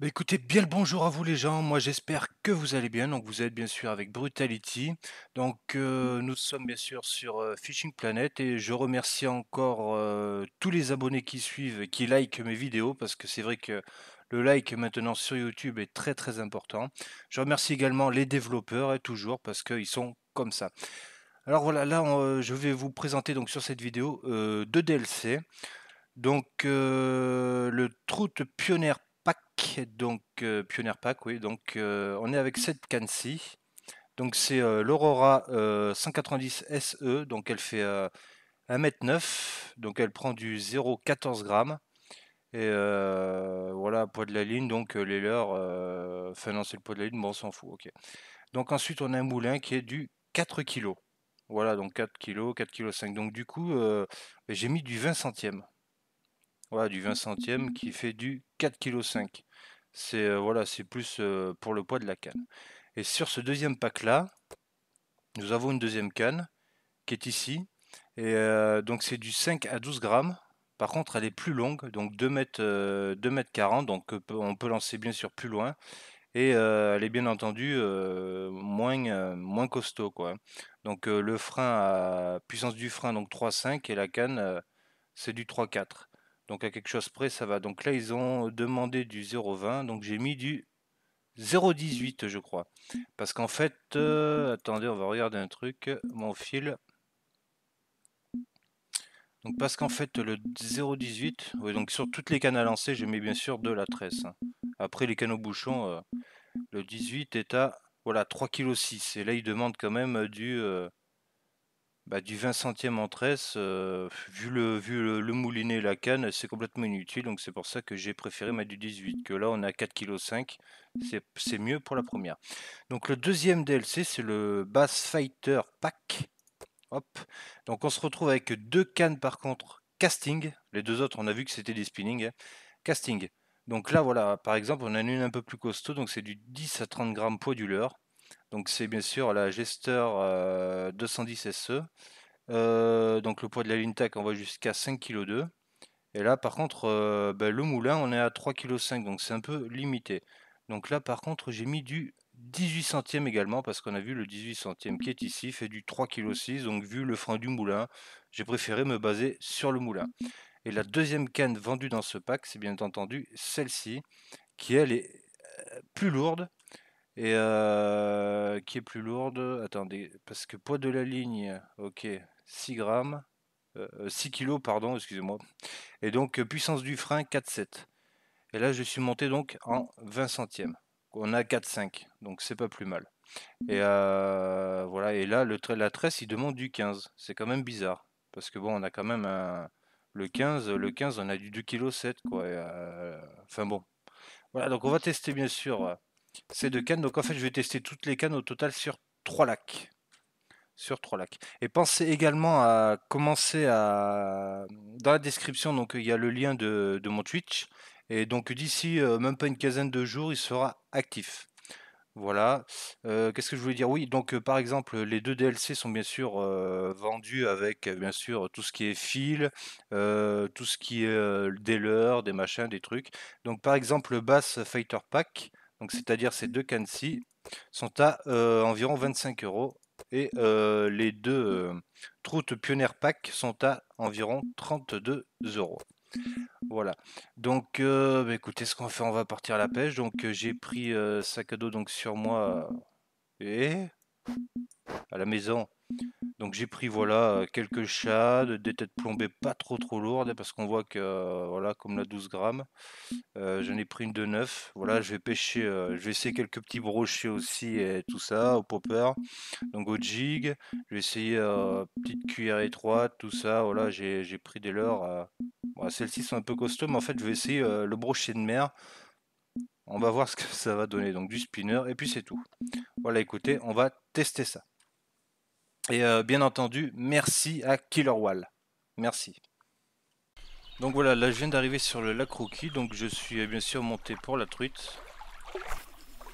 Bah écoutez, bien le bonjour à vous les gens, moi j'espère que vous allez bien, donc vous êtes bien sûr avec Brutality, donc euh, nous sommes bien sûr sur euh, Fishing Planet et je remercie encore euh, tous les abonnés qui suivent et qui likent mes vidéos parce que c'est vrai que le like maintenant sur YouTube est très très important. Je remercie également les développeurs et toujours parce qu'ils sont comme ça. Alors voilà, là je vais vous présenter donc sur cette vidéo deux DLC. Donc le Trout Pioneer donc euh, Pioneer Pack, oui. Donc euh, on est avec cette canne-ci. Donc c'est euh, l'Aurora 190 SE, donc elle fait 1m9, donc elle prend du 0,14 grammes. Et voilà, poids de la ligne, donc les leurs, enfin non c'est le poids de la ligne, bon on s'en fout, ok. Donc ensuite on a un moulin qui est du 4 kg. Voilà, donc 4 kg, 4 kg 5. Donc du coup, j'ai mis du 20 centièmes. Voilà, du 20 centièmes qui fait du 4 kg 5. C'est voilà, c'est plus pour le poids de la canne. Et sur ce deuxième pack là, nous avons une deuxième canne qui est ici. Et donc c'est du 5 à 12 grammes. Par contre, elle est plus longue, donc 2 mètres, 2 mètres 40, donc on peut lancer bien sûr plus loin. Et elle est bien entendu moins, moins costaud. Quoi. Donc le frein à puissance du frein, donc 3,5 et la canne, c'est du 3,4. Donc à quelque chose près, ça va. Donc là, ils ont demandé du 0,20. Donc j'ai mis du 0,18, je crois. Parce qu'en fait, euh, attendez, on va regarder un truc. Mon fil. Donc parce qu'en fait, le 0,18, oui, donc sur toutes les cannes à lancer, je mets bien sûr de la tresse. Après les canaux bouchons, euh, le 18 est à voilà 3,6 kg. Et là, ils demandent quand même du euh, bah, du 20 centièmes en tresse, euh, vu, le, vu le, moulinet et la canne, c'est complètement inutile. Donc c'est pour ça que j'ai préféré mettre du 18. Que là, on a 4,5 kg. C'est mieux pour la première. Donc le deuxième DLC, c'est le Bass Fighter Pack. Hop. Donc on se retrouve avec deux cannes par contre casting. Les deux autres, on a vu que c'était des spinning. Hein. Casting. Donc là, voilà, par exemple, on a une un peu plus costaud. Donc c'est du 10 à 30 grammes poids du leurre. Donc c'est bien sûr la Gesteur 210 euh, SE. Euh, donc le poids de la ligne on va jusqu'à 5 kg. Et là par contre euh, ben, le moulin on est à 3,5 kg donc c'est un peu limité. Donc là par contre j'ai mis du 18 centièmes également parce qu'on a vu le 18 centième qui est ici fait du 3,6 kg donc vu le frein du moulin j'ai préféré me baser sur le moulin. Et la deuxième canne vendue dans ce pack c'est bien entendu celle-ci qui elle est plus lourde et qui est plus lourde. Attendez, parce que poids de la ligne, ok, 6 grammes. 6 kilos, pardon, excusez-moi. Et donc puissance du frein 4,7. Et là, je suis monté donc en 20 centièmes. On a 4,5, donc c'est pas plus mal. Et voilà, et là, le la tresse, il demande du 15. C'est quand même bizarre. Parce que bon, on a quand même un, le 15, le 15, on a du 2,7 kg, quoi. enfin bon. Voilà, donc on va tester bien sûr ces deux cannes. Donc en fait, je vais tester toutes les cannes au total sur trois lacs. Sur trois lacs. Et pensez également à commencer à... Dans la description, donc il y a le lien de, mon Twitch. Et donc d'ici euh, même pas une quinzaine de jours, il sera actif. Voilà. Euh, qu'est-ce que je voulais dire? Oui, donc euh, par exemple, les deux DLC sont bien sûr vendus avec bien sûr tout ce qui est fil, tout ce qui est des leurres, des machins, des trucs. Donc par exemple, le Bass Fighter Pack, donc c'est-à-dire ces deux cannes-ci, sont à euh, environ 25 euros. Et euh, les deux euh, Trout Pioneer Pack sont à environ 32 euros. Voilà. Donc, bah, écoutez, ce qu'on faire, on va partir à la pêche. Donc, j'ai pris sac à dos sur moi et à la maison. Donc j'ai pris voilà quelques chades, des têtes plombées pas trop trop lourdes parce qu'on voit que voilà comme la 12 grammes, j'en ai pris une de 9. Voilà, je vais pêcher, je vais essayer quelques petits brochets aussi et tout ça au popper, donc au jig. Je vais essayer petite cuillère étroite, tout ça. Voilà, j'ai pris des leurres. Celles-ci sont un peu costauds, mais en fait je vais essayer le brochet de mer. On va voir ce que ça va donner. Donc du spinner et puis c'est tout. Voilà, écoutez, on va tester ça. Et euh, bien entendu, merci à Killerwall. Merci. Donc voilà, là je viens d'arriver sur le lac Rookie, donc je suis bien sûr monté pour la truite.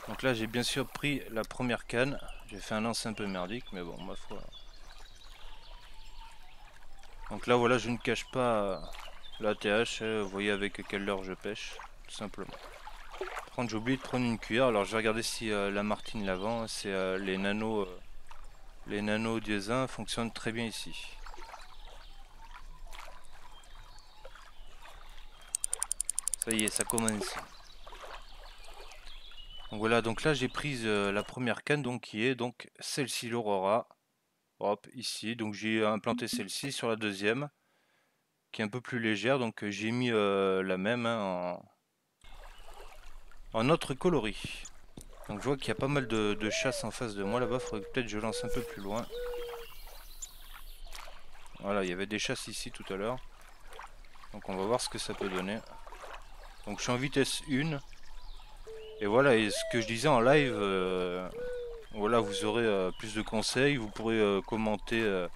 Donc là j'ai bien sûr pris la première canne. J'ai fait un lance un peu merdique, mais bon, ma foi. Donc là voilà, je ne cache pas la TH, vous voyez avec quelle heure je pêche, tout simplement. J'ai oublié de prendre une cuillère. Alors, je vais regarder si euh, la Martine l'avant. C'est euh, les nano, euh, les nano diésins fonctionnent très bien ici. Ça y est, ça commence. Donc voilà, donc là j'ai pris la première canne donc qui est donc celle-ci l'Aurora. Hop, ici. Donc j'ai implanté celle-ci sur la deuxième qui est un peu plus légère. Donc j'ai mis la même hein, en en autre coloris. Donc je vois qu'il y a pas mal de, chasse en face de moi là-bas, faudrait peut-être je lance un peu plus loin. Voilà, il y avait des chasses ici tout à l'heure. Donc on va voir ce que ça peut donner. Donc je suis en vitesse 1. Et voilà, et ce que je disais en live, euh, voilà, vous aurez euh, plus de conseils, vous pourrez euh, commenter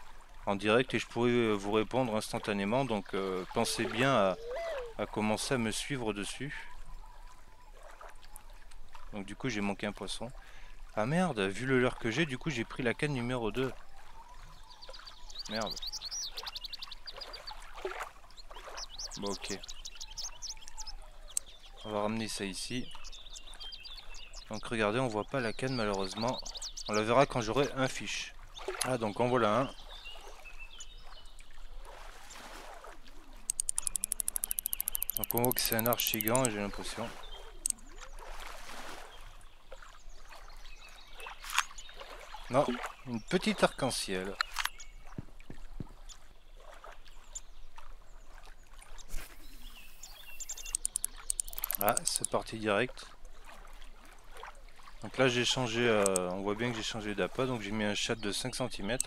en direct et je pourrai vous répondre instantanément. Donc pensez bien à commencer à me suivre dessus. Donc du coup j'ai manqué un poisson. Ah merde, vu le leurre que j'ai, du coup j'ai pris la canne numéro 2. Merde. Bon ok. On va ramener ça ici. Donc regardez, on voit pas la canne malheureusement. On la verra quand j'aurai un fiche. Ah donc en voilà un. Donc on voit que c'est un archigant j'ai l'impression. Non, une petite arc-en-ciel. Ah, c'est parti direct. Donc là j'ai changé, euh, on voit bien que j'ai changé d'appât, donc j'ai mis un chat de 5 cm.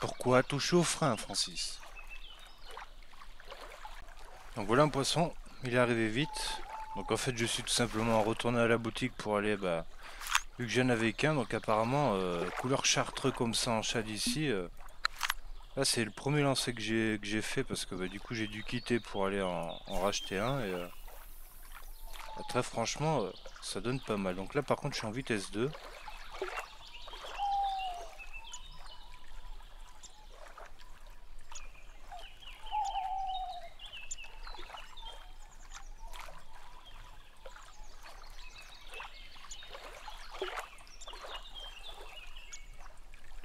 Pourquoi toucher au frein, Francis? Donc voilà un poisson, il est arrivé vite. Donc en fait je suis tout simplement retourné à la boutique pour aller bah vu que j'en avais qu'un donc apparemment euh, couleur chartreux comme ça en chat d'ici euh, là c'est le premier lancer que j'ai que j'ai fait parce que bah, du coup j'ai dû quitter pour aller en, racheter un et euh, bah, très franchement ça donne pas mal. Donc là par contre je suis en vitesse 2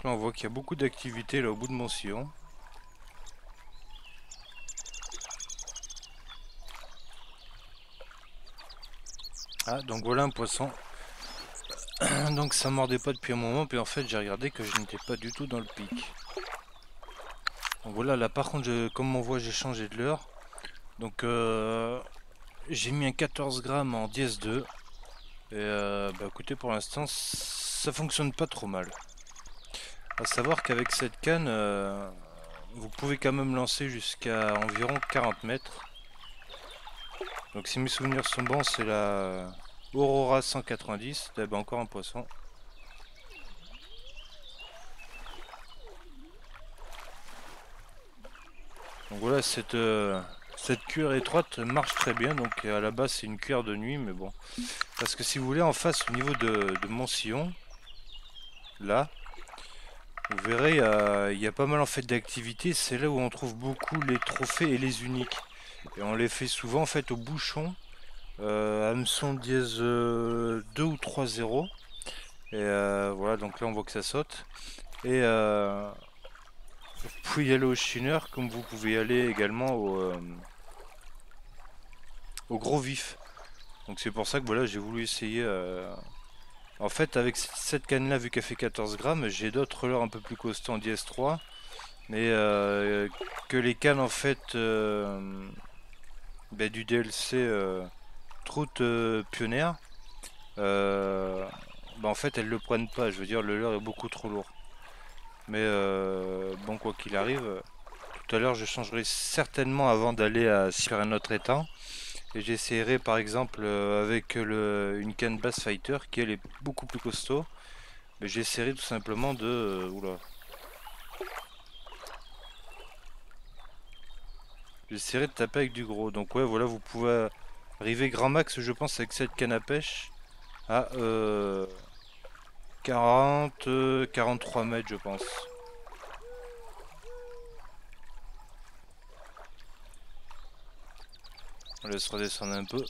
on voit qu'il y a beaucoup d'activité là au bout de mon sillon. Ah, donc voilà un poisson. donc ça mordait pas depuis un moment, puis en fait j'ai regardé que je n'étais pas du tout dans le pic. Donc voilà, là par contre, comme on voit, j'ai changé de l'heure. Donc euh, j'ai mis un 14 grammes en dièse 2. Et euh, bah écoutez, pour l'instant, ça fonctionne pas trop mal. A savoir qu'avec cette canne, euh, vous pouvez quand même lancer jusqu'à environ 40 mètres. Donc si mes souvenirs sont bons, c'est la Aurora 190. D'abord encore un poisson. Donc voilà, cette, euh, cette cuillère étroite marche très bien. Donc à la base, c'est une cuillère de nuit, mais bon. Parce que si vous voulez, en face, au niveau de, de mon sillon, là, vous verrez, il y a pas mal en fait d'activités. C'est là où on trouve beaucoup les trophées et les uniques. Et on les fait souvent en fait au bouchon. Euh, dièse 2 euh, ou 3 0. Et euh, voilà, donc là on voit que ça saute. Et euh, vous pouvez y aller au Shiner comme vous pouvez y aller également au, au gros vif. Donc c'est pour ça que voilà, j'ai voulu essayer en fait, avec cette canne-là, vu qu'elle fait 14 grammes, j'ai d'autres leurres un peu plus costauds en DS3. Mais euh, que les cannes, en fait, euh, ben, du DLC euh, Troute Pionnière, ben, en fait, elles le prennent pas. Je veux dire, le leurre est beaucoup trop lourd. Mais bon, quoi qu'il arrive, tout à l'heure, je changerai certainement avant d'aller sur un autre étang. Et j'essaierai par exemple euh, avec une canne Bass Fighter qui elle est beaucoup plus costaud. Mais j'essaierai tout simplement de... Euh, oula. J'essaierai de taper avec du gros. Donc ouais voilà vous pouvez arriver grand max je pense avec cette canne à pêche à 40, 43 euh, mètres je pense. On laisse redescendre un peu.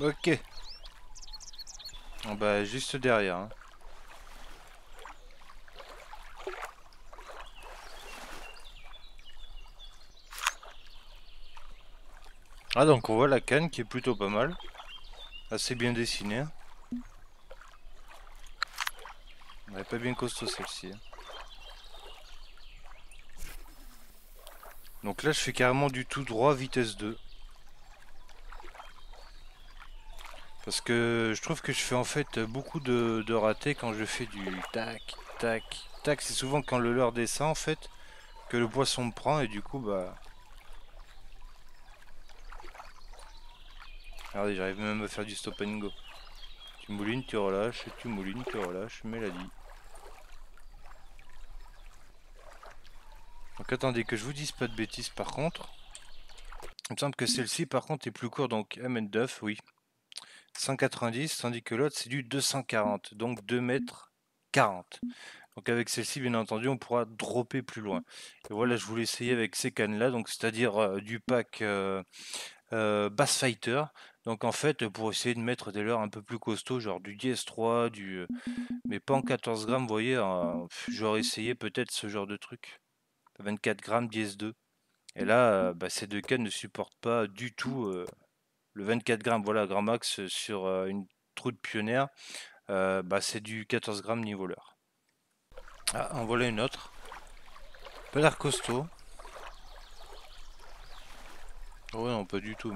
Ok. bah juste derrière. Hein. Ah donc on voit la canne qui est plutôt pas mal. Assez bien dessinée. Hein. Elle est pas bien costaud celle-ci. Donc là je fais carrément du tout droit vitesse 2. Parce que je trouve que je fais en fait beaucoup de, de ratés quand je fais du tac, tac, tac. C'est souvent quand le leurre descend en fait que le poisson me prend et du coup bah Regardez, j'arrive même à faire du stop and go. Tu moulines, tu relâches, tu moulines, tu relâches, mélodie. Donc attendez que je vous dise pas de bêtises par contre. Il me semble que celle-ci par contre est plus courte, donc M Duff, oui. 190, tandis que l'autre c'est du 240, donc 2 mètres 40. Donc avec celle-ci, bien entendu, on pourra dropper plus loin. Et voilà, je voulais essayer avec ces cannes-là, donc c'est-à-dire euh, du pack euh, euh, Bass Fighter. Donc en fait, pour essayer de mettre des leurres un peu plus costauds, genre du DS3, du, mais pas en 14 grammes, vous voyez, j'aurais essayé peut-être ce genre de truc. 24 grammes DS2. Et là, euh, bah, ces deux cannes ne supportent pas du tout euh, le 24 grammes. Voilà, grand max sur une trou de pionnière. bah, c'est du 14 grammes niveau leurre. Ah, en voilà une autre. Pas l'air costaud. Oh non, pas du tout.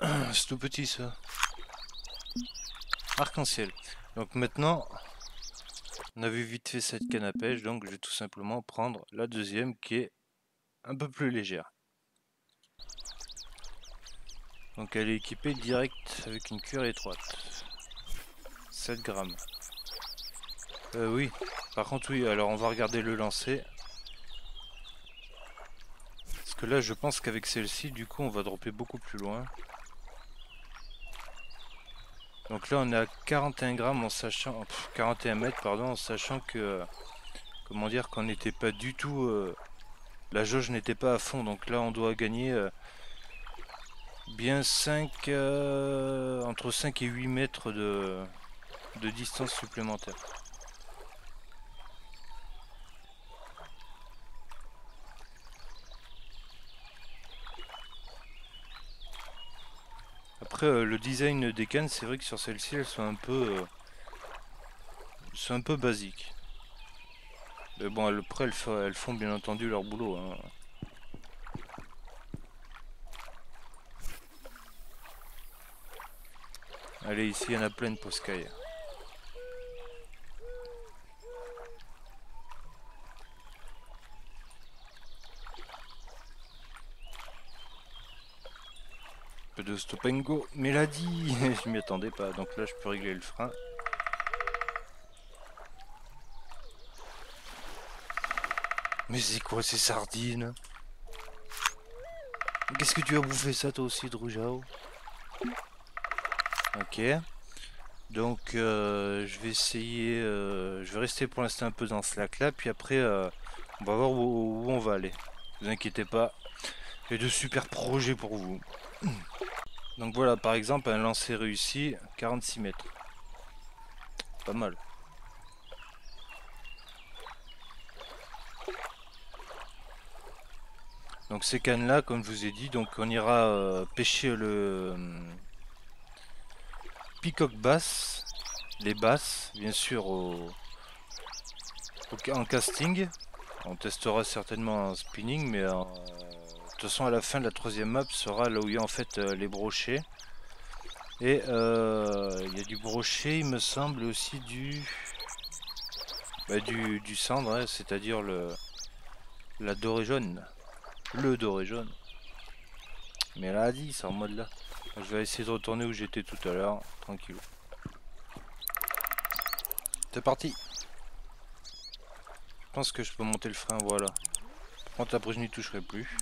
C'est tout petit ça. Arc-en-ciel. Donc maintenant, on a vu vite fait cette canne à pêche, donc je vais tout simplement prendre la deuxième qui est un peu plus légère. Donc elle est équipée direct avec une cuir étroite. 7 grammes. Euh, oui, par contre oui, alors on va regarder le lancer. Parce que là je pense qu'avec celle-ci, du coup on va dropper beaucoup plus loin. Donc là on est à 41 grammes en sachant 41 mètres pardon en sachant que comment dire qu'on n'était pas du tout euh, la jauge n'était pas à fond donc là on doit gagner euh, bien 5 euh, entre 5 et 8 mètres de, de distance supplémentaire. Euh, le design des cannes, c'est vrai que sur celle-ci, elles sont un peu... Euh, c'est un peu. Mais bon, après, elles, font bien entendu leur boulot. Hein. Allez, ici, il y en a plein de Poscaille. de stop and go. Dit, je m'y attendais pas. Donc là, je peux régler le frein. Mais c'est quoi ces sardines? Qu'est-ce que tu as bouffé ça toi aussi, Drujao? Ok. Donc euh, je vais essayer, euh, je vais rester pour l'instant un peu dans ce lac là, puis après euh, on va voir où, où, on va aller. Ne vous inquiétez pas, j'ai de super projets pour vous. Donc voilà, par exemple, un lancer réussi, 46 mètres. Pas mal. Donc ces cannes là, comme je vous ai dit, donc on ira euh, pêcher le euh, peacock basse, les basses, bien sûr au, en casting. On testera certainement en spinning, mais en, toute façon, à la fin de la troisième map sera là où il y a en fait euh, les brochets. Et euh, il y a du brochet, il me semble aussi du bah, du, cendre, c'est-à-dire le la dorée jaune, le doré jaune. Mais là, a dit, c'est en mode là. Je vais essayer de retourner où j'étais tout à l'heure, tranquille. C'est parti. Je pense que je peux monter le frein, voilà. Contre, après, je n'y toucherai plus.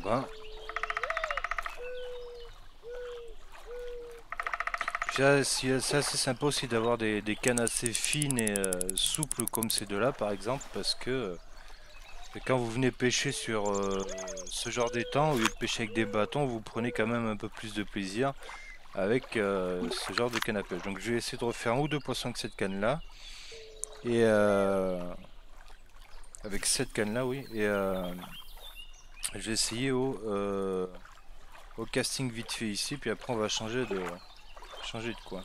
pas. C'est assez sympa aussi d'avoir des, cannes assez fines et euh, souples comme ces deux-là par exemple parce que euh, quand vous venez pêcher sur euh, ce genre d'étang, au lieu de pêcher avec des bâtons, vous prenez quand même un peu plus de plaisir avec ce genre de canne à pêche. Donc je vais essayer de refaire un ou deux poissons avec cette canne là et avec cette canne là oui et je vais essayer au casting vite fait ici puis après on va changer de Changer de quoi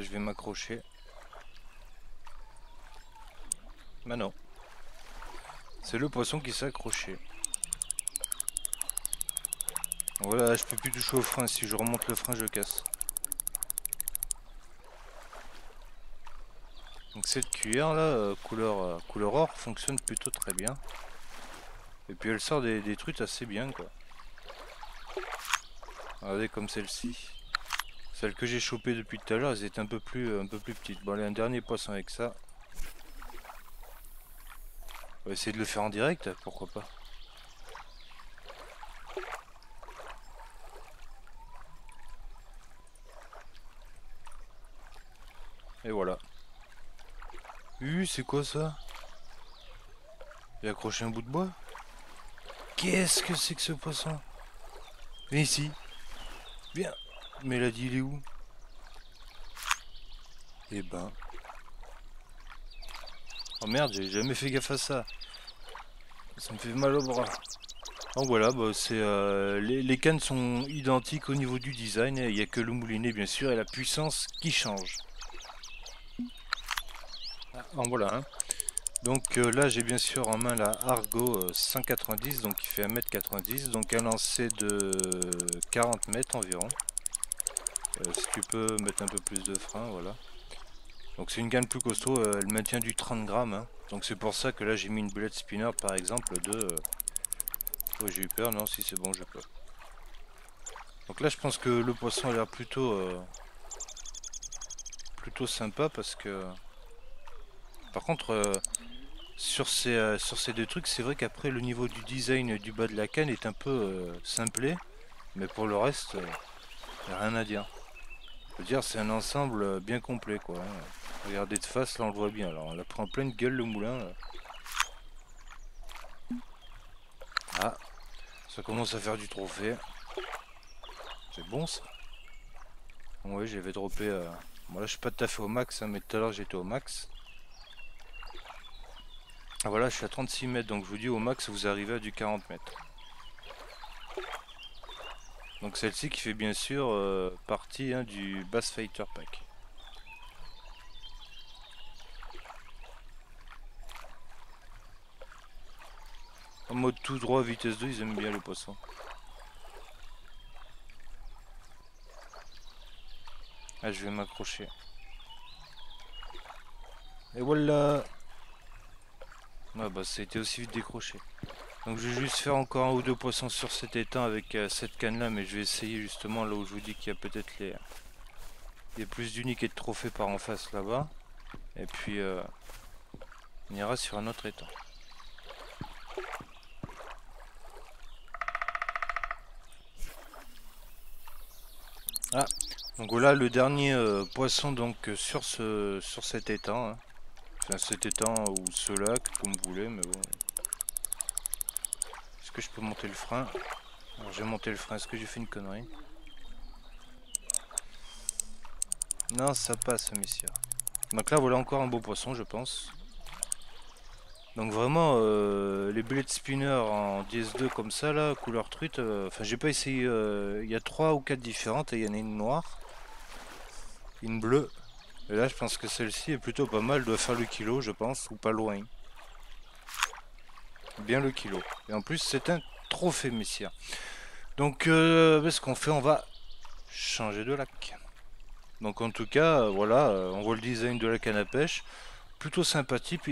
je vais m'accrocher. Bah non. C'est le poisson qui s'est accroché. Voilà, je peux plus toucher au frein. Si je remonte le frein, je casse. Cette cuillère là, euh, couleur, euh, couleur or, fonctionne plutôt très bien. Et puis elle sort des, trucs assez bien quoi. Regardez comme celle-ci. Celle que j'ai chopée depuis tout à l'heure, elles étaient un peu plus un peu plus petites. Bon allez, un dernier poisson avec ça. On va essayer de le faire en direct, pourquoi pas. Et voilà. Uh, c'est quoi ça? Il a accroché un bout de bois? Qu'est-ce que c'est que ce poisson? Viens ici. Viens. Mais il a dit il est où? Eh ben. Oh merde, j'ai jamais fait gaffe à ça. Ça me fait mal au bras. Donc voilà, bah, c'est euh, les, cannes sont identiques au niveau du design. Il n'y a que le moulinet bien sûr et la puissance qui change. En voilà un. Donc euh, là j'ai bien sûr en main la Argo 190 euh, donc qui fait 1m90 donc un lancer de 40 mètres environ. Euh, si tu peux mettre un peu plus de frein voilà. Donc c'est une canne plus costaud, elle maintient du 30 grammes. Hein. Donc c'est pour ça que là j'ai mis une bullet spinner par exemple de... Oh, j'ai eu peur, non si c'est bon je peux. Donc là je pense que le poisson a l'air plutôt... plutôt sympa parce que... Par contre, euh, sur, ces, euh, sur ces deux trucs, c'est vrai qu'après le niveau du design du bas de la canne est un peu euh, simplé. Mais pour le reste, il a rien à dire. Je veux dire, c'est un ensemble bien complet quoi. Regardez de face, là on le voit bien. Alors on a pris en pleine gueule le moulin. Ah, ça commence à faire du trophée. C'est bon ça. Oui, j'avais droppé. Bon là je suis pas tout à fait au max, hein, mais tout à l'heure j'étais au max. Ah, voilà, je suis à 36 mètres, donc je vous dis au max vous arrivez à du 40 mètres. Donc celle-ci qui fait bien sûr euh, partie hein, du Bass Fighter Pack. En mode tout droit, vitesse 2, ils aiment bien le poisson. Ah, je vais m'accrocher. Et voilà Ouais bah ça a été aussi vite décroché. Donc je vais juste faire encore un ou deux poissons sur cet étang avec euh, cette canne là mais je vais essayer justement là où je vous dis qu'il y a peut-être les, plus d'uniques et de trophées par en face là-bas. Et puis euh, on ira sur un autre étang. Ah, donc voilà le dernier euh, poisson donc sur ce sur cet étang. Hein. Enfin, cet étang ou ce lac, comme vous voulez, mais bon. Est-ce que je peux monter le frein? Alors j'ai monté le frein, est-ce que j'ai fait une connerie? Non, ça passe, messieurs. Donc là, voilà encore un beau poisson, je pense. Donc vraiment, euh, les bullet spinners en DS2 comme ça, là, couleur truite, euh, enfin j'ai pas essayé, euh, il y a trois ou quatre différentes et il y en a une noire, une bleue et là, je pense que celle-ci est plutôt pas mal, doit faire le kilo, je pense, ou pas loin. Bien le kilo. Et en plus, c'est un trophée, messieurs. Donc, euh, ce qu'on fait, on va changer de lac. Donc, en tout cas, euh, voilà, euh, on voit le design de la canne à pêche. Plutôt sympathique,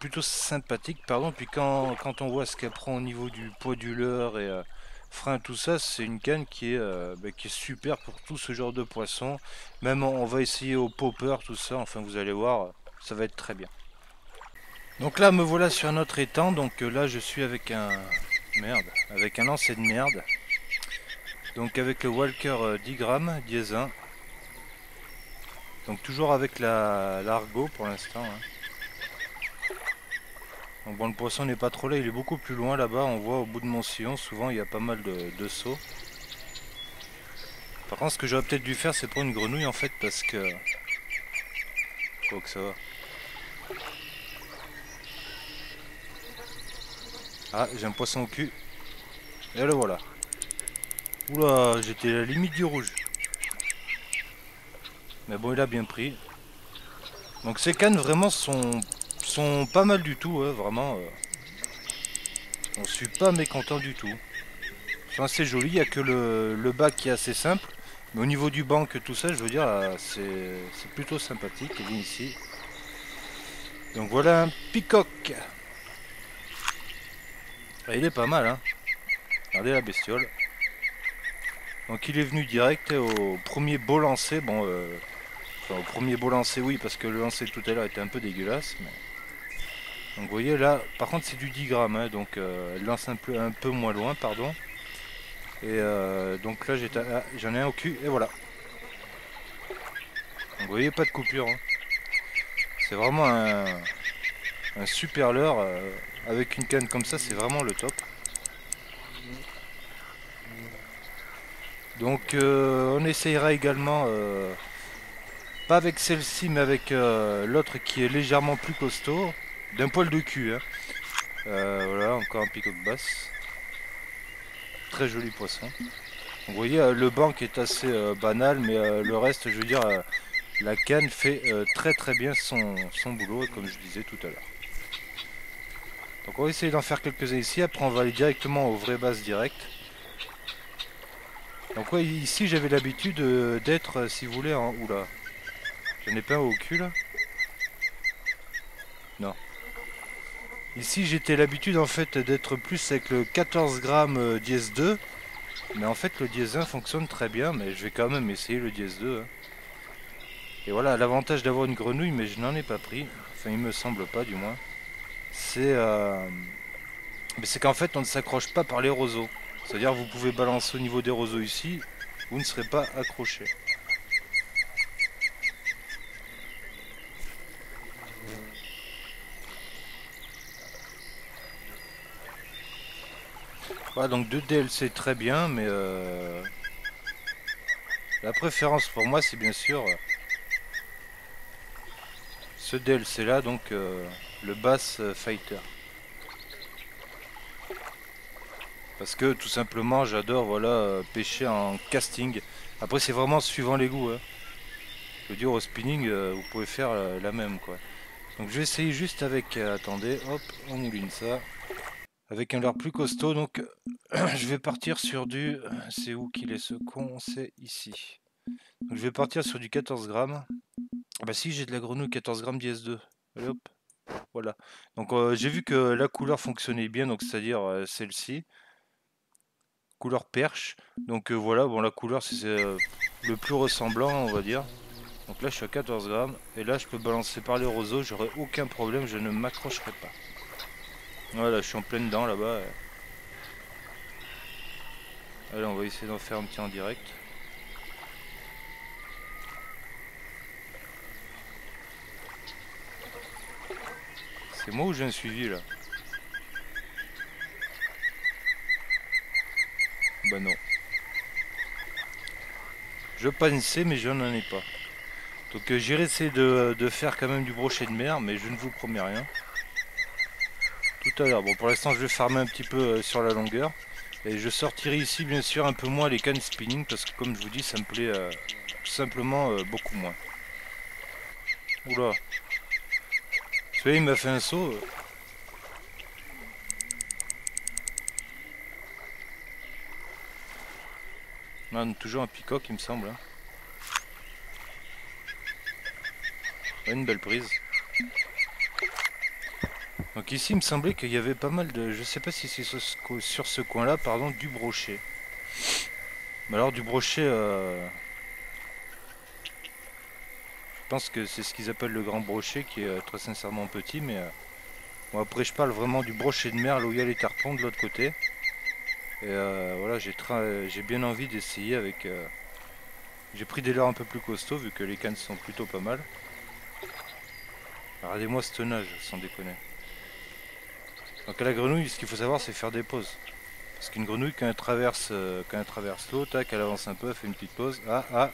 plutôt sympathique, pardon. Puis quand, quand on voit ce qu'elle prend au niveau du poids du leurre et frein, tout ça, c'est une canne qui est, euh, bah, qui est super pour tout ce genre de poisson. Même on va essayer au popper, tout ça, enfin vous allez voir, ça va être très bien. Donc là, me voilà sur un autre étang, donc euh, là je suis avec un... Merde, avec un lancer de merde. Donc avec le Walker 10 grammes, dièse 1. Donc toujours avec la l'argot pour l'instant. Hein. Bon le poisson n'est pas trop là, il est beaucoup plus loin là-bas, on voit au bout de mon sillon, souvent il y a pas mal de, sauts. Par contre ce que j'aurais peut-être dû faire c'est pour une grenouille en fait parce que... Faut que ça va. Ah j'ai un poisson au cul. Et le voilà. Oula, j'étais à la limite du rouge. Mais bon, il a bien pris. Donc ces cannes vraiment sont, sont pas mal du tout, hein, vraiment. Euh. On suis pas mécontent du tout. Enfin, c'est joli, il n'y a que le, le bac qui est assez simple. Mais au niveau du banc, tout ça, je veux dire, c'est plutôt sympathique. Ici. Donc voilà un picoque. il est pas mal, hein. Regardez la bestiole. Donc il est venu direct au premier beau lancer. Bon, euh, enfin, au premier beau lancer, oui, parce que le lancer tout à l'heure était un peu dégueulasse. Donc vous voyez là, par contre c'est du 10 grammes, hein, donc euh, elle lance un peu, un peu moins loin, pardon. Et euh, donc là ah, j'en ai un au cul, et voilà. Donc vous voyez, pas de coupure. Hein. C'est vraiment un, un super leurre. avec une canne comme ça, c'est vraiment le top. Donc euh, on essayera également, euh, pas avec celle-ci, mais avec euh, l'autre qui est légèrement plus costaud, d'un poil de cul. Hein. voilà, encore un picoque basse. Très joli poisson. vous voyez, le banc est assez banal, mais le reste, je veux dire, la canne fait très très bien son, son boulot, comme je disais tout à l'heure. Donc on va essayer d'en faire quelques-uns ici, après on va aller directement aux vraies bases directes. Donc ouais, ici j'avais l'habitude euh, d'être, euh, si vous voulez, en... Oula. J'en ai plein au cul là. Ici j'étais l'habitude en fait d'être plus avec le 14 grammes euh, dièse 2. Mais en fait le dièse 1 fonctionne très bien, mais je vais quand même essayer le dièse 2. Hein. Et voilà, l'avantage d'avoir une grenouille, mais je n'en ai pas pris. Enfin il me semble pas du moins. C'est... Mais c'est qu'en fait on ne s'accroche pas par les roseaux. C'est-à-dire vous pouvez balancer au niveau des roseaux ici, vous ne serez pas accroché. Voilà, donc 2 DLC très bien, mais euh, la préférence pour moi c'est bien sûr euh, ce DLC là, donc euh, le Bass Fighter. Parce que tout simplement j'adore voilà pêcher en casting. Après c'est vraiment suivant les goûts. Hein. Je veux dire au spinning vous pouvez faire la même quoi. Donc je vais essayer juste avec, attendez, hop, on mouline ça. Avec un leurre plus costaud, donc je vais partir sur du, c'est où qu'il est ce con, c'est ici. Donc je vais partir sur du 14 grammes. Ah bah si j'ai de la grenouille 14 grammes d'IS2. Allez hop, voilà. Donc j'ai vu que la couleur fonctionnait bien, donc c'est-à-dire celle-ci couleur perche. Donc euh, voilà, bon la couleur c'est euh, le plus ressemblant on va dire. Donc là je suis à 14 grammes et là je peux balancer par les roseaux, j'aurai aucun problème, je ne m'accrocherai pas. Voilà, je suis en pleine dent là-bas. Allez, on va essayer d'en faire un petit en direct. C'est moi ou j'ai un suivi là? Bah non. Je pensais, mais je n'en ai pas. Donc euh, j'irai essayer de, faire quand même du brochet de mer, mais je ne vous promets rien. Tout à l'heure. Bon, pour l'instant, je vais farmer un petit peu euh, sur la longueur. Et je sortirai ici, bien sûr, un peu moins les cannes spinning, parce que comme je vous dis, ça me plaît euh, tout simplement beaucoup moins. Oula. Voyez, il m'a fait un saut. toujours un picoque, il me semble. Hein. une belle prise. Donc ici, il me semblait qu'il y avait pas mal de... Je sais pas si c'est sur ce coin-là, pardon, du brochet. Mais alors du brochet... Euh, je pense que c'est ce qu'ils appellent le grand brochet, qui est euh, très sincèrement petit, mais... Euh, bon, après, je parle vraiment du brochet de merle où il y a les tarpons de l'autre côté. Et voilà, j'ai bien envie d'essayer avec... J'ai pris des leurres un peu plus costauds, vu que les cannes sont plutôt pas mal. Regardez-moi ce nage, sans déconner. Donc à la grenouille, ce qu'il faut savoir, c'est faire des pauses. Parce qu'une grenouille, quand elle traverse, euh, quand elle traverse l'eau, tac, elle avance un peu, elle fait une petite pause. Ah, ah.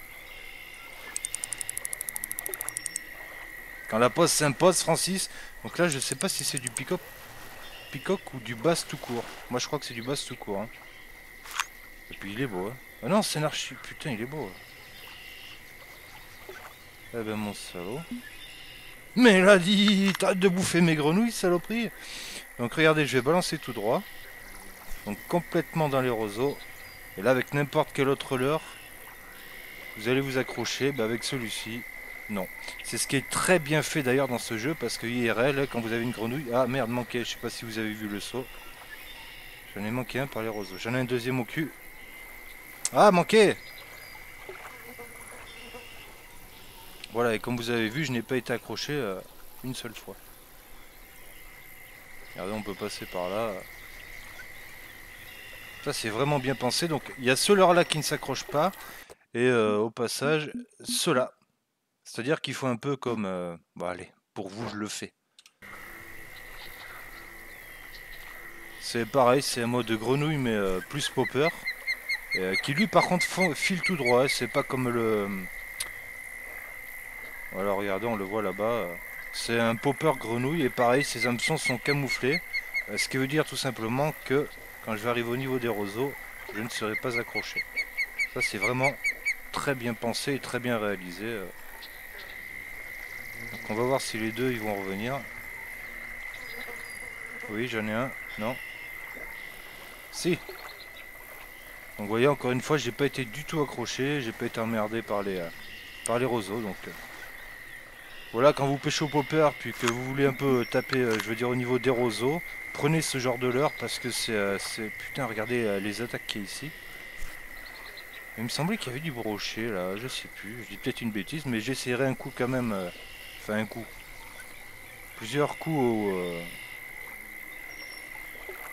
Quand la pause s'impose, Francis. Donc là, je sais pas si c'est du picoc ou du basse tout court. Moi, je crois que c'est du basse tout court. Hein. Et puis il est beau. Hein. Ah non, c'est un archi. Putain, il est beau. Hein. Eh ben mon salaud. Mais là dit, t'arrêtes de bouffer mes grenouilles, saloperie. Donc regardez, je vais balancer tout droit. Donc complètement dans les roseaux. Et là, avec n'importe quel autre leurre, vous allez vous accrocher. Bah, avec celui-ci, non. C'est ce qui est très bien fait d'ailleurs dans ce jeu, parce que IRL, quand vous avez une grenouille... Ah merde, manqué, je sais pas si vous avez vu le saut. J'en ai manqué un par les roseaux. J'en ai un deuxième au cul. Ah, manqué Voilà, et comme vous avez vu, je n'ai pas été accroché euh, une seule fois. Regardez, on peut passer par là. Ça, c'est vraiment bien pensé. Donc, il y a ceux-là qui ne s'accrochent pas. Et euh, au passage, ceux-là. C'est-à-dire qu'il faut un peu comme... Euh, bon, allez, pour vous, je le fais. C'est pareil, c'est un mode de grenouille, mais plus popper. qui lui, par contre, file tout droit. C'est pas comme le voilà, regardez, on le voit là-bas. C'est un popper grenouille et pareil, ses hameçons sont camouflés. Euh, ce qui veut dire tout simplement que quand je vais arriver au niveau des roseaux, je ne serai pas accroché. Ça, c'est vraiment très bien pensé et très bien réalisé. Euh. On va voir si les deux ils vont revenir. Oui, j'en ai un. Non. Si. Donc vous voyez, encore une fois, j'ai pas été du tout accroché, j'ai pas été emmerdé par les, euh, par les roseaux. Donc voilà, quand vous pêchez au popper, puis que vous voulez un peu taper, euh, je veux dire, au niveau des roseaux, prenez ce genre de leurre parce que c'est... Euh, putain, regardez euh, les attaques qu'il y a ici. Il me semblait qu'il y avait du brochet là, je sais plus, je dis peut-être une bêtise, mais j'essaierai un coup quand même, enfin un coup. Plusieurs coups au,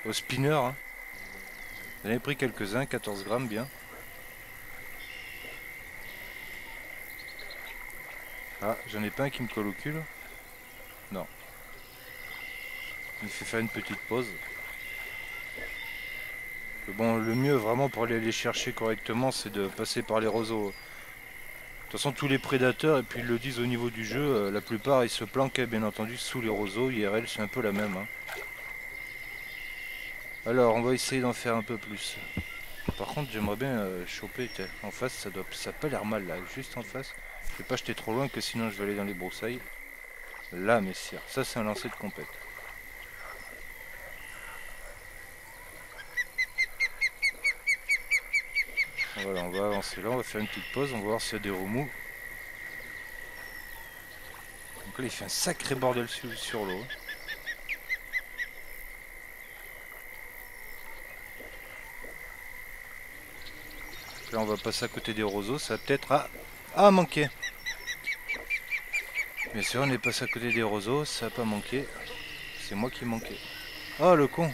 au spinner. Hein. J'en ai pris quelques-uns, 14 grammes bien. Ah, j'en ai pas un qui me colle au cul. Non. Il fait faire une petite pause. Bon, le mieux vraiment pour aller les chercher correctement, c'est de passer par les roseaux. De toute façon, tous les prédateurs, et puis ils le disent au niveau du jeu, euh, la plupart ils se planquent bien entendu sous les roseaux. IRL, c'est un peu la même. Hein. Alors, on va essayer d'en faire un peu plus. Par contre, j'aimerais bien euh, choper en face, ça doit, ça pas l'air mal là, juste en face. Je vais pas jeter trop loin que sinon je vais aller dans les broussailles. Là, messieurs, ça c'est un lancer de compète. Voilà, on va avancer là, on va faire une petite pause, on va voir s'il y a des remous. Donc là, il fait un sacré bordel sur, sur l'eau. Là, on va passer à côté des roseaux, ça va peut-être... ah manqué Bien sûr, on est passé à côté des roseaux, ça n'a pas manqué. C'est moi qui manquais. Oh, le con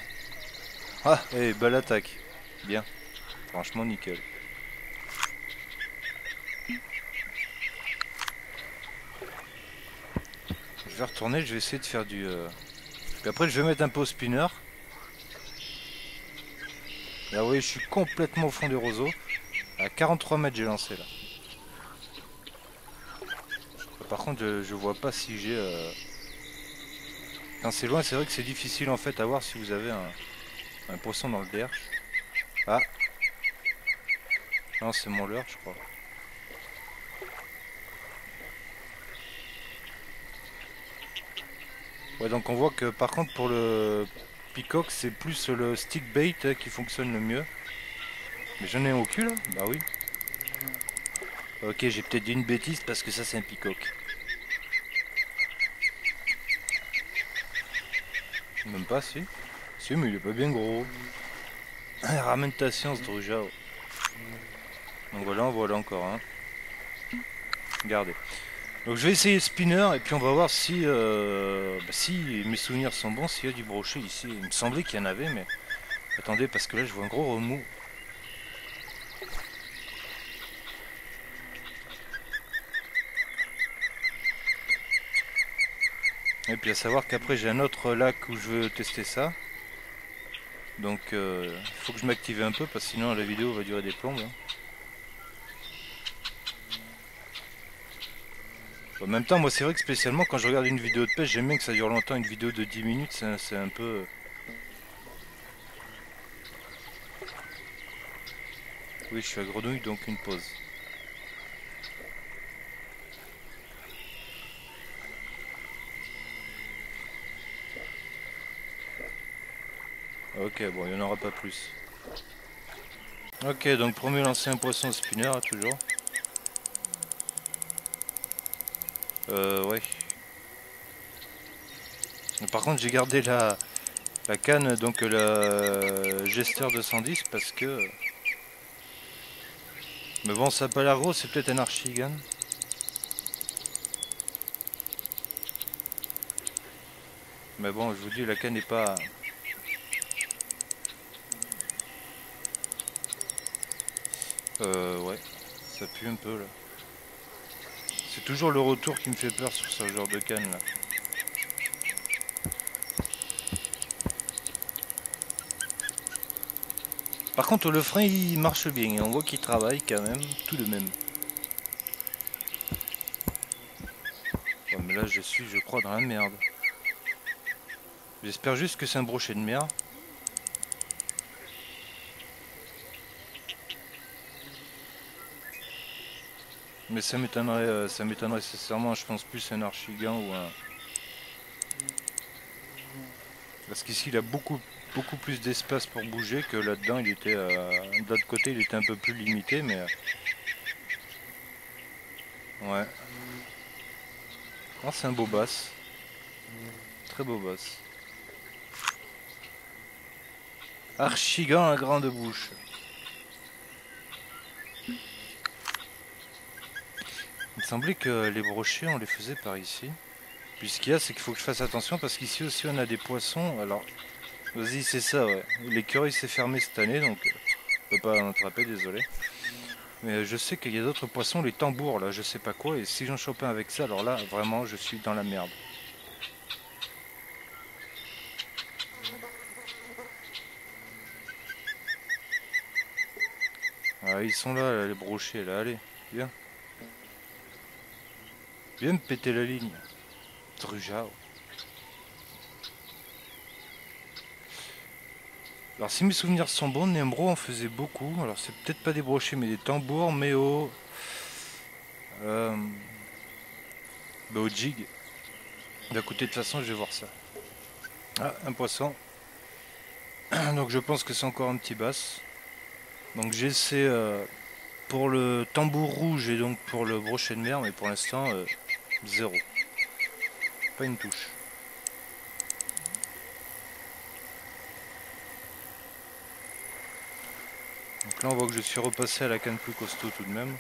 Ah, et eh, belle attaque. Bien. Franchement, nickel. Je vais retourner, je vais essayer de faire du... Euh, après, je vais mettre un peu au spinner. Là, vous voyez, je suis complètement au fond des roseaux. À 43 mètres, j'ai lancé, là. Par contre, je, vois pas si j'ai... Euh, quand c'est loin, c'est vrai que c'est difficile en fait à voir si vous avez un, poisson dans le derche. Ah Non, c'est mon leurre, je crois. Ouais, donc on voit que par contre pour le peacock, c'est plus le stick bait hein, qui fonctionne le mieux. Mais j'en ai au cul là Bah oui. Ok, j'ai peut-être dit une bêtise parce que ça c'est un peacock. même pas, si. Si, mais il est pas bien gros. Ramène ta science, Drujao. Donc voilà, voilà encore un. Regardez. Donc je vais essayer spinner et puis on va voir si, euh, bah, si mes souvenirs sont bons, s'il y a du brochet ici. Il me semblait qu'il y en avait, mais attendez parce que là je vois un gros remous. Et puis à savoir qu'après j'ai un autre lac où je veux tester ça. Donc il euh, faut que je m'active un peu parce que sinon la vidéo va durer des plombes. Hein. En même temps, moi c'est vrai que spécialement quand je regarde une vidéo de pêche, j'aime bien que ça dure longtemps. Une vidéo de 10 minutes, c'est un, peu... Oui, je suis à grenouille, donc une pause. Ok, bon, il n'y en aura pas plus. Ok, donc mieux lancer un poisson spinner, toujours. Euh, ouais. Par contre, j'ai gardé la, la canne, donc le gesteur 210, parce que... Mais bon, ça pas l'air gros, c'est peut-être un archigan. Mais bon, je vous dis, la canne n'est pas... Euh, ouais, ça pue un peu là. C'est toujours le retour qui me fait peur sur ce genre de canne là. Par contre le frein il marche bien et on voit qu'il travaille quand même tout de même. mais là je suis je crois dans la merde. J'espère juste que c'est un brochet de merde. Mais ça m'étonnerait, euh, ça m'étonnerait sincèrement, je pense plus un archigan ou un... Parce qu'ici il a beaucoup beaucoup plus d'espace pour bouger que là-dedans il était euh, de l'autre côté il était un peu plus limité mais ouais. Oh, c'est un beau bass. Très beau bass. Archigan à grande bouche Il me semblait que les brochets, on les faisait par ici. Puis ce qu'il y a, c'est qu'il faut que je fasse attention parce qu'ici aussi on a des poissons. Alors, vas-y, c'est ça, ouais. L'écureuil s'est fermé cette année, donc euh, je peux pas en attraper, désolé. Mais je sais qu'il y a d'autres poissons, les tambours, là, je sais pas quoi. Et si j'en chope un avec ça, alors là, vraiment, je suis dans la merde. Ah, ils sont là, les brochets, là, allez, viens. Viens me péter la ligne. Drujao. Alors si mes souvenirs sont bons, Nembro en faisait beaucoup. Alors c'est peut-être pas des brochets mais des tambours, mais au... Euh, bah, au jig. Bah écoutez, de toute façon je vais voir ça. Ah, un poisson. Donc je pense que c'est encore un petit basse. Donc j'essaie euh, pour le tambour rouge et donc pour le brochet de mer, mais pour l'instant... Euh, Zéro. Pas une touche. Donc là on voit que je suis repassé à la canne plus costaud tout de même.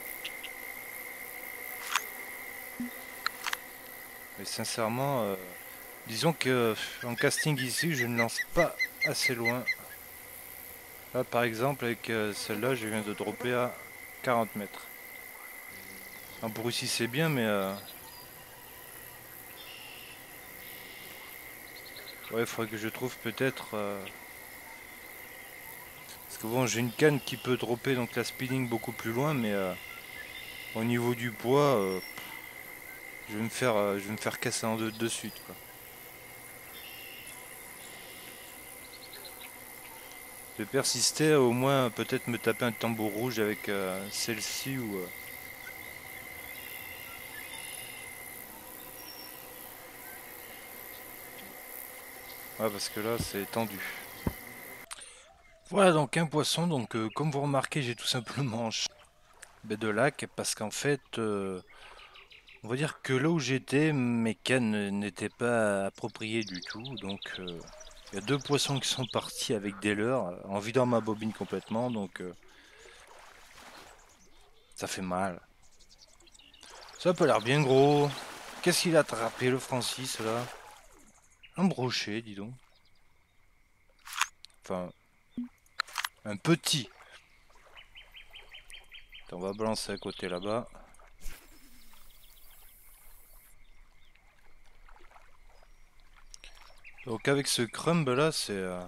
Mais sincèrement, euh, disons que en casting ici je ne lance pas assez loin. Là par exemple avec euh, celle-là je viens de dropper à 40 mètres. En pour ici c'est bien mais euh, Ouais, il faudrait que je trouve peut-être... Euh, parce que bon, j'ai une canne qui peut dropper donc la spinning beaucoup plus loin, mais euh, au niveau du poids, euh, je vais me faire, je vais me faire casser en deux de suite. Quoi. Vais persister, au moins peut-être me taper un tambour rouge avec celle-ci ou... parce que là c'est tendu. Voilà donc un poisson, donc euh, comme vous remarquez j'ai tout simplement de lac parce qu'en fait euh, on va dire que là où j'étais mes cannes n'étaient pas appropriées du tout donc euh, Il y a deux poissons qui sont partis avec des leurres en vidant ma bobine complètement, donc ça fait mal. Ça peut l'air bien gros. Qu'est-ce qu'il a attrapé le Francis là? Un brochet, dis donc. Enfin, un petit. On va balancer à côté là-bas. Donc avec ce crumb là, c'est... Euh,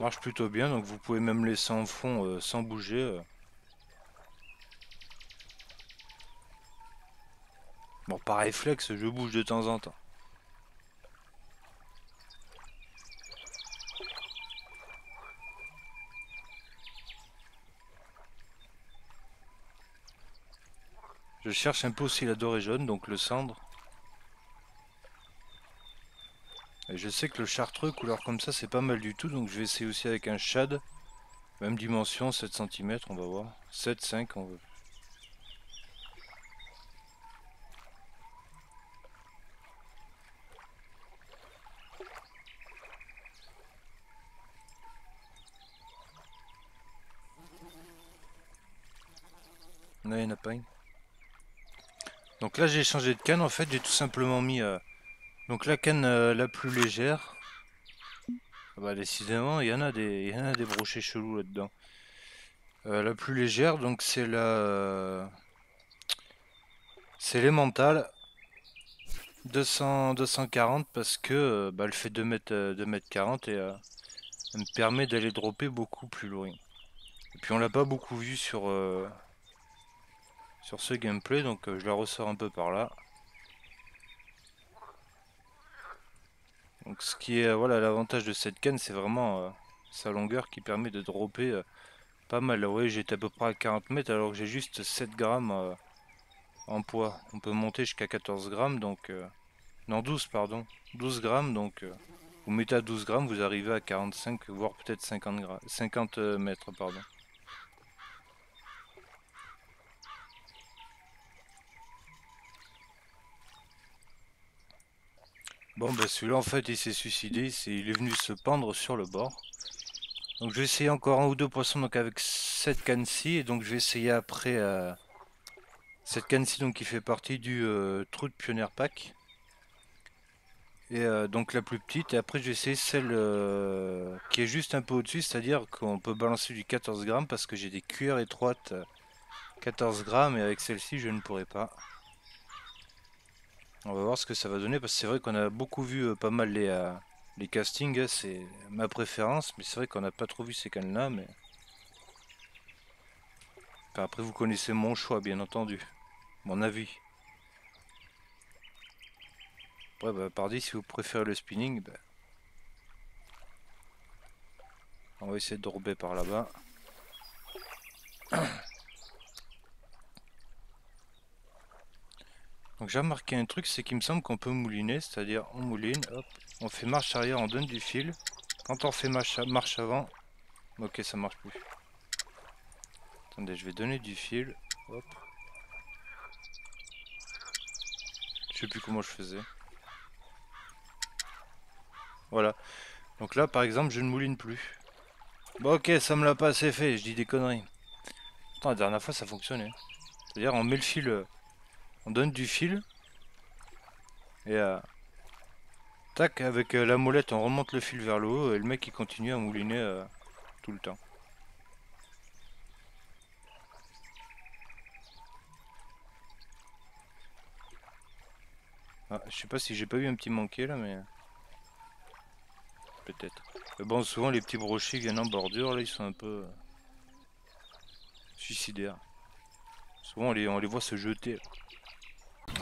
marche plutôt bien, donc vous pouvez même laisser en fond euh, sans bouger. Euh. Bon, par réflexe, je bouge de temps en temps. Je cherche un peu aussi la dorée jaune, donc le cendre. Et je sais que le chartreux, couleur comme ça, c'est pas mal du tout, donc je vais essayer aussi avec un shad. Même dimension, 7 cm, on va voir. 7, 5, on veut. Non, il n'y en a pas une. Donc là j'ai changé de canne en fait, j'ai tout simplement mis euh, donc la canne euh, la plus légère. Ah bah décidément il y en a des, y en a des brochets chelous là-dedans. Euh, la plus légère donc c'est la c'est l'émental 200 240 parce que bah, elle fait 2 mètres 2 mètres 40 et elle me permet d'aller dropper beaucoup plus loin. Et puis on l'a pas beaucoup vu sur sur ce gameplay, donc euh, je la ressors un peu par là. Donc ce qui est euh, voilà l'avantage de cette canne, c'est vraiment euh, sa longueur qui permet de dropper pas mal. Vous j'étais à peu près à 40 mètres alors que j'ai juste 7 grammes en poids. On peut monter jusqu'à 14 grammes, donc non 12 pardon, 12 grammes. Donc vous mettez à 12 grammes, vous arrivez à 45 voire peut-être 50 50 mètres pardon. Bon bah celui-là en fait il s'est suicidé, il est venu se pendre sur le bord. Donc je vais essayer encore un ou deux poissons avec cette canne-ci et donc je vais essayer après euh, cette canne-ci qui fait partie du euh, trou de Pioneer Pack. Et euh, donc la plus petite et après je vais essayer celle qui est juste un peu au-dessus, c'est-à-dire qu'on peut balancer du 14 grammes parce que j'ai des cuillères étroites 14 grammes et avec celle-ci je ne pourrai pas. On va voir ce que ça va donner parce que c'est vrai qu'on a beaucoup vu euh, pas mal les, euh, castings, hein, c'est ma préférence, mais c'est vrai qu'on n'a pas trop vu ces cannes là, mais... après vous connaissez mon choix bien entendu, mon avis. Ouais bah pardi si vous préférez le spinning, bah... on va essayer de rouber par là-bas. Donc j'ai remarqué un truc, c'est qu'il me semble qu'on peut mouliner, c'est-à-dire on mouline, hop, on fait marche arrière, on donne du fil. Quand on fait marche, avant, ok ça marche plus. Attendez, je vais donner du fil, hop. Je sais plus comment je faisais. Voilà. Donc là par exemple je ne mouline plus. Bon ok ça me l'a pas assez fait, je dis des conneries. Attends, la dernière fois ça fonctionnait. C'est-à-dire on met le fil euh, on donne du fil. Et euh, tac, avec euh, la molette, on remonte le fil vers le haut et le mec il continue à mouliner euh, tout le temps. Ah, je sais pas si j'ai pas eu un petit manqué là, mais peut-être. bon, souvent les petits brochets viennent en bordure, là ils sont un peu suicidaires. Souvent on les, on les voit se jeter.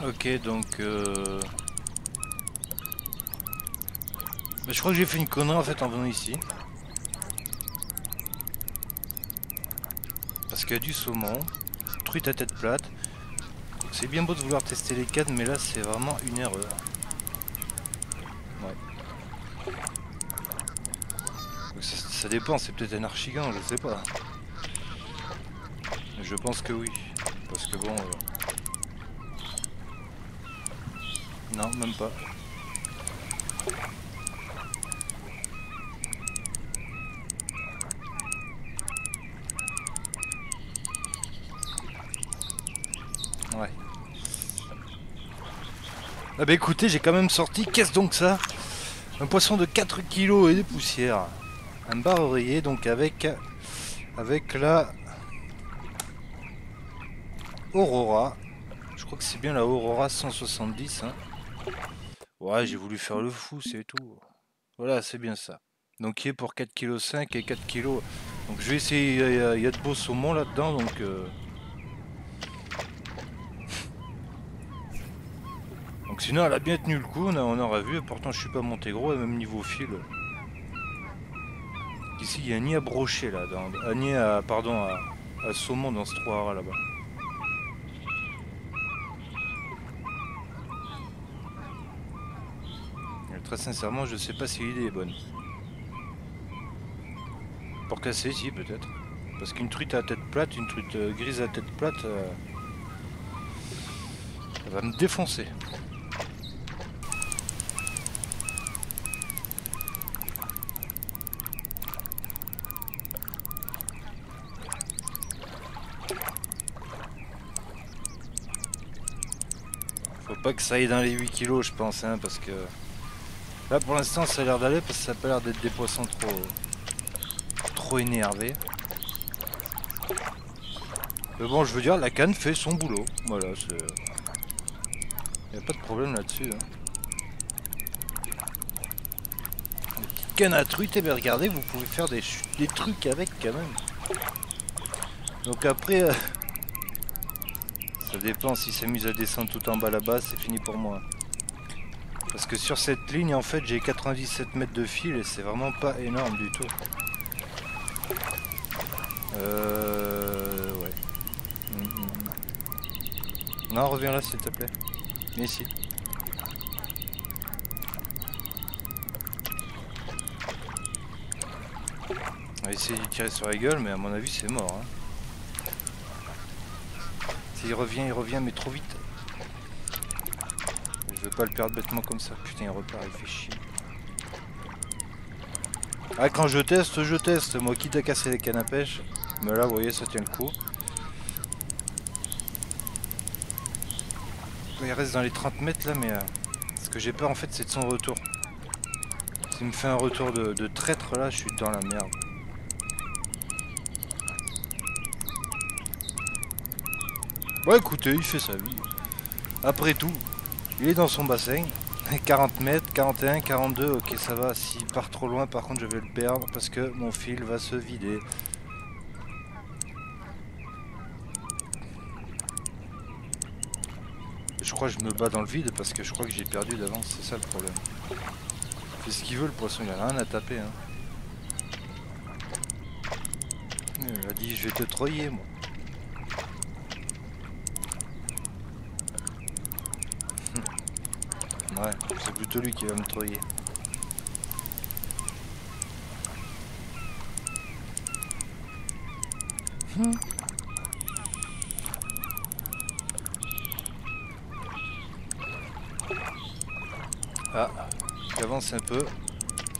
Ok, donc... Euh... Bah, je crois que j'ai fait une connerie en fait en venant ici. Parce qu'il y a du saumon, truite à tête plate. C'est bien beau de vouloir tester les cannes, mais là c'est vraiment une erreur. Ouais. Ça, dépend, c'est peut-être un archigan, je sais pas. Je pense que oui. Parce que bon... Euh, Non, même pas. Ouais. Ah bah écoutez, j'ai quand même sorti, qu'est-ce donc ça? Un poisson de 4 kg et des poussières. Un bar oreiller donc avec avec la Aurora. Je crois que c'est bien la Aurora 170. Hein. Ouais, j'ai voulu faire le fou, c'est tout. Voilà, c'est bien ça. Donc qui est pour 4,5 kg et 4 kg. Donc je vais essayer, il y, a de beaux saumons là-dedans, donc... Euh, Donc sinon elle a bien tenu le coup, on, aura vu, pourtant je suis pas monté gros, même niveau fil. Ici il y a ni à brocher là, dans, ni à, pardon, à, saumon dans ce trou là-bas. Très sincèrement je sais pas si l'idée est bonne. Pour casser si peut-être. Parce qu'une truite à tête plate, une truite euh, grise à tête plate, euh, elle va me défoncer. pas que ça aille dans les 8 kilos, je pense, hein, parce que là pour l'instant ça a l'air d'aller parce que ça a pas l'air d'être des poissons trop trop énervés. Mais bon, je veux dire, la canne fait son boulot. Voilà, c'est. A pas de problème là-dessus. Hein. canne à truite, eh regardez, vous pouvez faire des, des trucs avec quand même. Donc après, euh, ça dépend, s'il s'amuse à descendre tout en bas là-bas, c'est fini pour moi. Parce que sur cette ligne, en fait, j'ai 97 mètres de fil et c'est vraiment pas énorme du tout. Euh... Ouais. Mm, mm, mm. Non, reviens là, s'il te plaît. Viens ici. On va essayer de tirer sur la gueule, mais à mon avis, c'est mort. Hein. S'il revient, il revient, mais trop vite. Je veux pas le perdre bêtement comme ça. Putain, il repart, il fait chier. Ah, quand je teste, je teste. Moi, quitte à casser les cannes à pêche. Mais là, vous voyez, ça tient le coup. Il reste dans les 30 mètres là, mais... Euh, ce que j'ai peur, en fait, c'est de son retour. S'il me fait un retour de, de traître, là, je suis dans la merde. Ouais, écoutez, il fait sa vie. Après tout, il est dans son bassin. 40 mètres, 41, 42, ok ça va. S'il part trop loin, par contre, je vais le perdre parce que mon fil va se vider. Je crois que je me bats dans le vide parce que je crois que j'ai perdu d'avance, c'est ça le problème. C'est ce qu'il veut le poisson, il a rien à taper. Hein. Il a dit je vais te troyer moi. Ouais, c'est plutôt lui qui va me troyer. Hmm. Ah, j'avance un peu.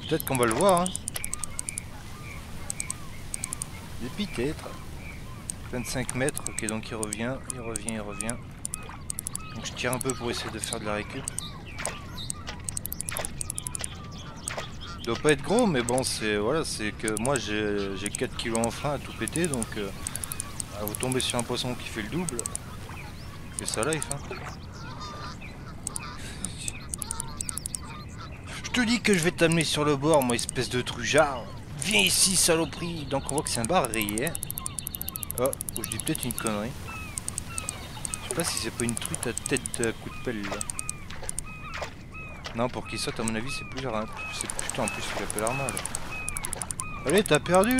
Peut-être qu'on va le voir. Hein. Peut-être. 25 mètres, ok donc il revient, il revient, il revient. Donc je tire un peu pour essayer de faire de la récup. Doit pas être gros, mais bon, c'est voilà, c'est que moi j'ai 4 kilos en frein à tout péter, donc euh, vous tombez sur un poisson qui fait le double, c'est ça life. Hein. Je te dis que je vais t'amener sur le bord, moi, espèce de trujard. Viens ici, saloperie. Donc on voit que c'est un bar rayé. Oh, je dis peut-être une connerie. Je sais pas si c'est pas une truite à tête à coup de pelle là. Non, pour qu'il saute, à mon avis, c'est plus rare. C'est putain, en plus, il appelle Arma là. Allez, t'as perdu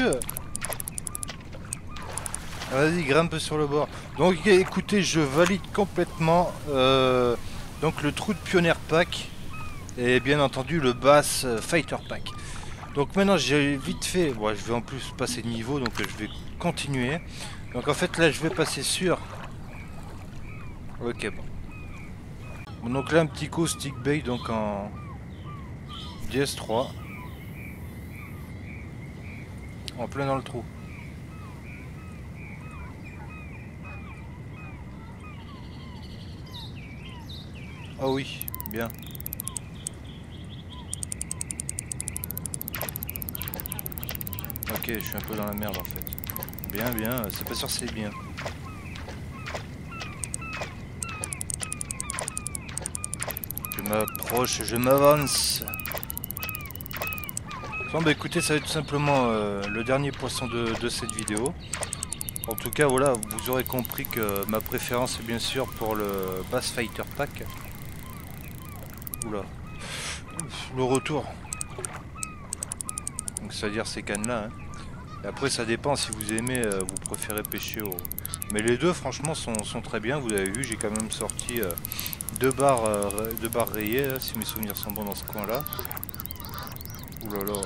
Vas-y, grimpe sur le bord. Donc, écoutez, je valide complètement euh, donc le trou de pionnier pack et bien entendu le bass euh, fighter pack. Donc maintenant, j'ai vite fait. Bon, je vais en plus passer de niveau, donc je vais continuer. Donc en fait, là, je vais passer sur. Ok, bon donc là un petit coup stick bait donc en DS3 en plein dans le trou Ah oui, bien. Ok, je suis un peu dans la merde en fait. Bien, bien, c'est pas sûr c'est bien. Je m'approche, je m'avance. Bon bah écoutez, ça va être tout simplement euh, le dernier poisson de, cette vidéo. En tout cas, voilà, vous aurez compris que ma préférence est bien sûr pour le Bass Fighter Pack. Oula. le retour. Donc c'est-à-dire ces cannes-là. Hein. Après, ça dépend si vous aimez, euh, vous préférez pêcher au... Mais les deux, franchement, sont, très bien. Vous avez vu, j'ai quand même sorti euh, deux, barres, deux barres rayées, si mes souvenirs sont bons dans ce coin-là. Ouh là là.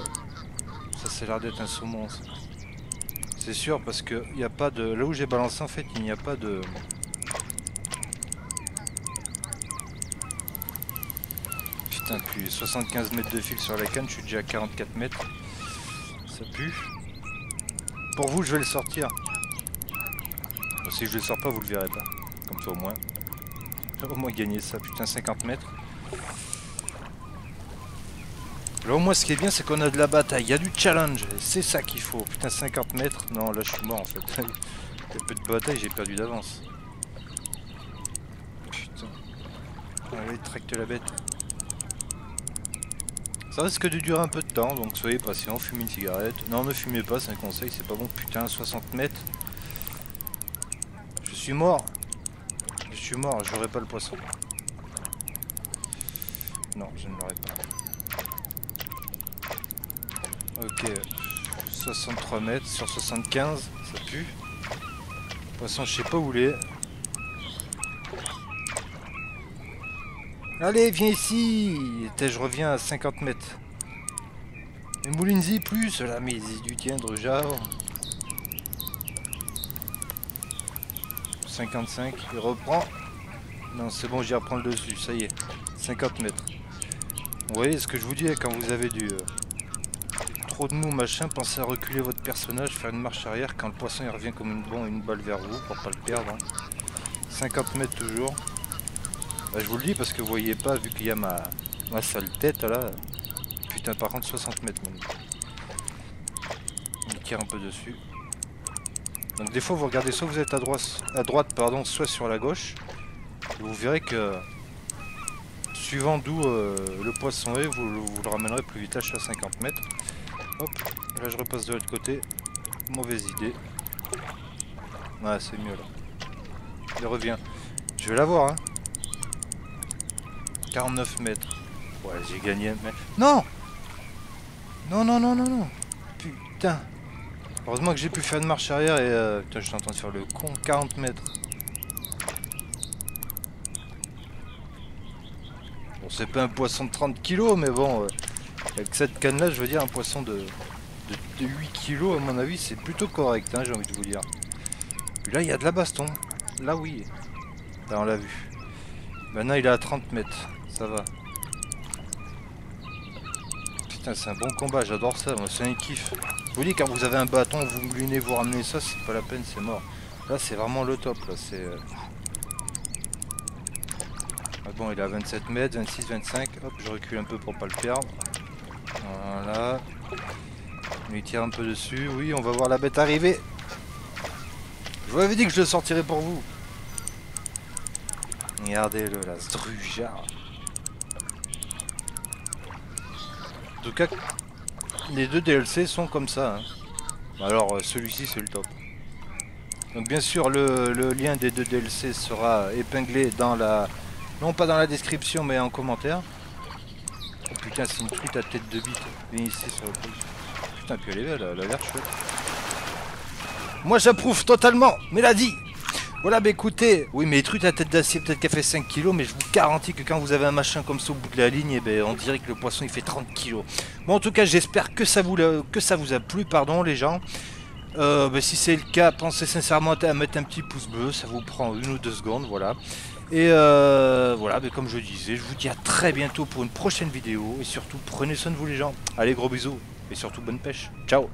Ça, c'est l'air d'être un saumon, C'est sûr, parce que il n'y a pas de... Là où j'ai balancé, en fait, il n'y a pas de... Putain, puis 75 mètres de fil sur la canne, je suis déjà à 44 mètres. Ça pue. Pour vous, je vais le sortir. si je le sors pas, vous le verrez pas. Comme ça, au moins. Au moins gagner ça, putain, 50 mètres. Là au moins ce qui est bien c'est qu'on a de la bataille, il y a du challenge, c'est ça qu'il faut. Putain 50 mètres, non là je suis mort en fait. a peu de bataille, j'ai perdu d'avance. Putain. Allez, tracte la bête. Ça risque de durer un peu de temps, donc soyez patient, fumez une cigarette. Non ne fumez pas, c'est un conseil, c'est pas bon. Putain 60 mètres. Je suis mort. Suis mort, j'aurai pas le poisson. Non, je ne l'aurai pas. Ok. 63 mètres sur 75, ça pue. Poisson, je sais pas où il est. Allez, viens ici Je reviens à 50 mètres. Et Moulinzi plus, là, mais du tiendre, genre. 55, il reprend. Non, c'est bon, j'y reprends le dessus, ça y est. 50 mètres. Vous voyez ce que je vous dis quand vous avez du... Euh, trop de mou machin, pensez à reculer votre personnage, faire une marche arrière quand le poisson il revient comme une, bon, une balle vers vous pour pas le perdre. 50 hein. mètres toujours. Bah, je vous le dis parce que vous voyez pas vu qu'il y a ma, sale tête là. Putain par contre 60 mètres même. Il tire un peu dessus. Donc des fois vous regardez soit vous êtes à droite, à droite pardon, soit sur la gauche. vous verrez que suivant d'où euh, le poisson est, vous, le ramènerez plus vite. Là je suis à 50 mètres. Hop, là je repasse de l'autre côté. Mauvaise idée. Ouais, c'est mieux là. Il revient. Je vais l'avoir, hein. 49 mètres. Ouais, j'ai gagné. Mais... Non Non, non, non, non, non. Putain. Heureusement que j'ai pu faire une marche arrière et... Euh... Putain, je de faire le con. 40 mètres. Bon, c'est pas un poisson de 30 kilos, mais bon... Euh... Avec cette canne là, je veux dire, un poisson de, de, 8 kilos, à mon avis, c'est plutôt correct, hein, j'ai envie de vous dire. là, il y a de la baston. Là, oui. Là, on l'a vu. Maintenant, il est à 30 mètres. Ça va. Putain, c'est un bon combat, j'adore ça, c'est un kiff. Vous dis, quand vous avez un bâton, vous moulinez, vous ramenez ça, c'est pas la peine, c'est mort. Là, c'est vraiment le top, là, c'est... Euh, ah bon, il est à 27 mètres, 26, 25. Hop, je recule un peu pour pas le perdre. Voilà. Lui tire un peu dessus. Oui, on va voir la bête arriver. Je vous avais dit que je le sortirais pour vous. Regardez-le là, ce En tout cas, les deux DLC sont comme ça. Hein. Alors, euh, celui-ci, c'est le top. Donc bien sûr, le, lien des deux DLC sera épinglé dans la... Non pas dans la description, mais en commentaire. Oh putain, c'est une truite à tête de bite. Viens ici sur le Putain, puis elle est belle, elle a chouette. Moi j'approuve totalement, dit Voilà, bah écoutez, oui, mais les truites à tête d'acier, peut-être qu'elle fait 5 kg, mais je vous garantis que quand vous avez un machin comme ça au bout de la ligne, eh ben, on dirait que le poisson il fait 30 kg. Bon, en tout cas, j'espère que, ça vous que ça vous a plu, pardon, les gens. Euh, bah, si c'est le cas, pensez sincèrement à mettre un petit pouce bleu, ça vous prend une ou deux secondes, voilà. Et euh, voilà, mais comme je disais, je vous dis à très bientôt pour une prochaine vidéo. Et surtout, prenez soin de vous les gens. Allez, gros bisous. Et surtout, bonne pêche. Ciao